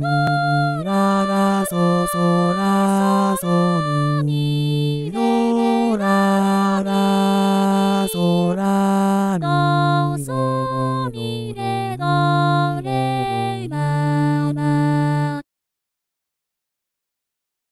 ららそそらそるみどららそらみど